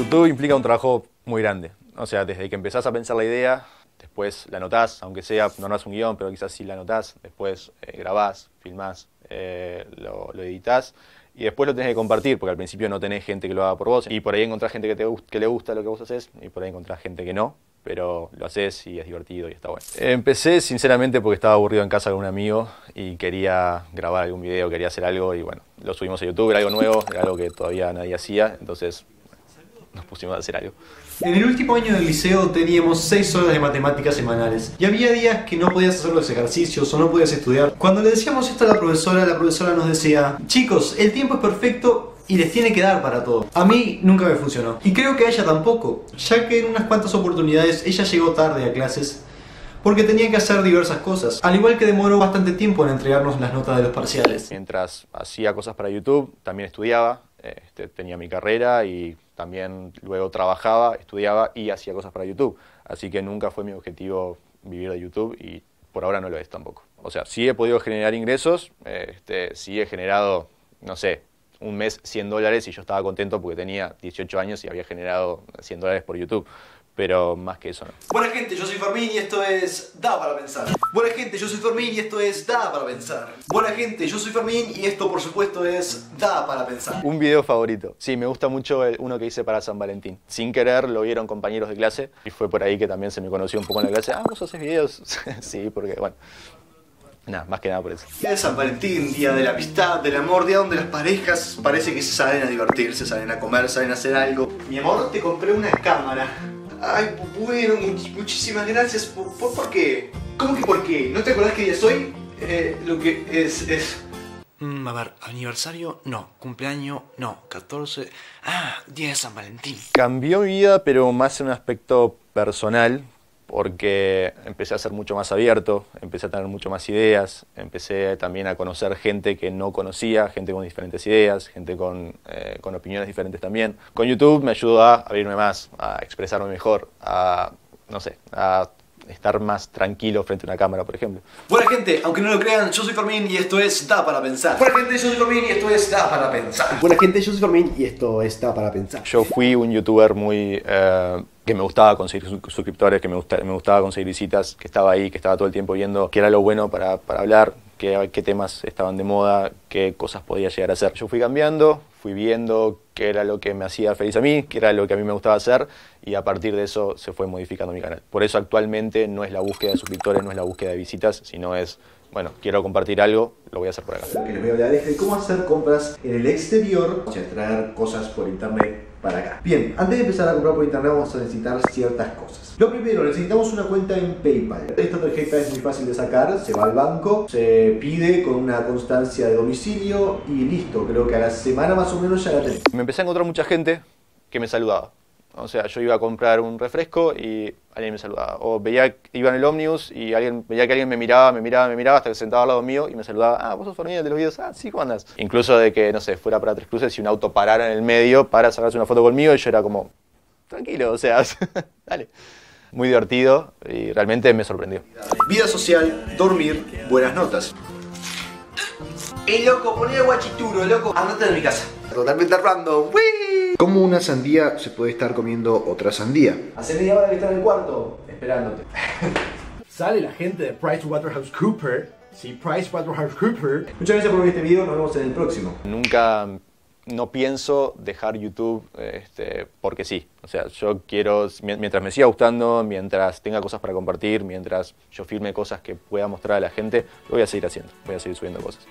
YouTube implica un trabajo muy grande. O sea, desde que empezás a pensar la idea, después la anotás, aunque sea, no es un guion, pero quizás sí la anotás, después eh, grabás, filmás, eh, lo, lo editas y después lo tenés que compartir, porque al principio no tenés gente que lo haga por vos, y por ahí encontrás gente que, te, que le gusta lo que vos haces, y por ahí encontrás gente que no, pero lo haces y es divertido y está bueno. Empecé sinceramente porque estaba aburrido en casa con un amigo y quería grabar algún video, quería hacer algo, y bueno, lo subimos a YouTube, era algo nuevo, era algo que todavía nadie hacía, entonces nos pusimos a hacer algo. En el último año del liceo teníamos 6 horas de matemáticas semanales y había días que no podías hacer los ejercicios o no podías estudiar. Cuando le decíamos esto a la profesora, la profesora nos decía, chicos, el tiempo es perfecto y les tiene que dar para todo. A mí nunca me funcionó y creo que a ella tampoco, ya que en unas cuantas oportunidades ella llegó tarde a clases porque tenía que hacer diversas cosas, al igual que demoró bastante tiempo en entregarnos las notas de los parciales. Mientras hacía cosas para YouTube, también estudiaba, este, tenía mi carrera y también luego trabajaba, estudiaba y hacía cosas para YouTube. Así que nunca fue mi objetivo vivir de YouTube y por ahora no lo es tampoco. O sea, sí he podido generar ingresos, este, sí he generado, no sé, un mes 100 dólares y yo estaba contento porque tenía 18 años y había generado 100 dólares por YouTube pero más que eso no. Buena gente, yo soy Fermín y esto es Da para pensar. Buena gente, yo soy Fermín y esto es Da para pensar. Buena gente, yo soy Fermín y esto por supuesto es Da para pensar. Un video favorito. Sí, me gusta mucho uno que hice para San Valentín. Sin querer lo vieron compañeros de clase y fue por ahí que también se me conoció un poco en la clase. Ah, vos haces videos. sí, porque bueno, Nada, más que nada por eso. Día de San Valentín, día de la amistad, del amor, día donde las parejas parece que se salen a divertirse, salen a comer, salen a hacer algo. Mi amor, te compré una cámara. Ay, bueno, muchísimas gracias. ¿Por, por, qué? ¿Cómo que por qué? ¿No te acordás que día soy? Eh, lo que es... es... Mm, a ver, aniversario, no. Cumpleaños, no. 14... Ah, día de San Valentín. Cambió mi vida, pero más en un aspecto personal, porque empecé a ser mucho más abierto, empecé a tener mucho más ideas, empecé también a conocer gente que no conocía, gente con diferentes ideas, gente con, eh, con opiniones diferentes también. Con YouTube me ayudó a abrirme más, a expresarme mejor, a, no sé, a estar más tranquilo frente a una cámara, por ejemplo. Buena gente, aunque no lo crean, yo soy Fermín y esto es Da para Pensar. Buena gente, yo soy Fermín y esto es Da para Pensar. Buena gente, yo soy Fermín y esto es Da para Pensar. Yo fui un youtuber muy... Eh, que me gustaba conseguir suscriptores, que me, me gustaba conseguir visitas, que estaba ahí, que estaba todo el tiempo viendo qué era lo bueno para, para hablar, qué, temas estaban de moda, qué cosas podía llegar a hacer. Yo fui cambiando, fui viendo qué era lo que me hacía feliz a mí, qué era lo que a mí me gustaba hacer y a partir de eso se fue modificando mi canal. Por eso actualmente no es la búsqueda de suscriptores, no es la búsqueda de visitas, sino es, bueno, quiero compartir algo, lo voy a hacer por acá. A hablar es de cómo hacer compras en el exterior, o sea, traer cosas por internet para acá. Bien, antes de empezar a comprar por internet vamos a necesitar ciertas cosas. Lo primero, necesitamos una cuenta en PayPal. Esta tarjeta es muy fácil de sacar, se va al banco, se pide con una constancia de domicilio y listo, creo que a la semana más o menos ya la tenemos. Me empecé a encontrar mucha gente que me saludaba. O sea, yo iba a comprar un refresco y alguien me saludaba. O veía, iba en el ómnibus y alguien, veía que alguien me miraba, me miraba, me miraba hasta que se sentaba al lado mío y me saludaba. Ah, vos sos Fermín de los videos. Ah, sí, ¿cómo andas? Incluso de que, no sé, fuera para Tres Cruces y un auto parara en el medio para sacarse una foto conmigo y yo era como, tranquilo, o sea, dale. Muy divertido y realmente me sorprendió. Vida social, dormir, buenas notas. ¡Eh, loco! Poné el guachituro, loco. Andate de mi casa. Totalmente random. ¡Wii! ¿Cómo una sandía se puede estar comiendo otra sandía? Hace media hora que está en el cuarto, esperándote. Sale la gente de PricewaterhouseCoopers. Sí, PricewaterhouseCoopers. Muchas gracias por ver este video, nos vemos en el próximo. Nunca no pienso dejar YouTube este, porque sí. O sea, yo quiero, mientras me siga gustando, mientras tenga cosas para compartir, mientras yo filme cosas que pueda mostrar a la gente, lo voy a seguir haciendo, voy a seguir subiendo cosas.